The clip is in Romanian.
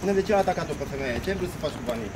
Spune de ce a atacat-o pe femeie? Ce ai vrut să faci cu banii?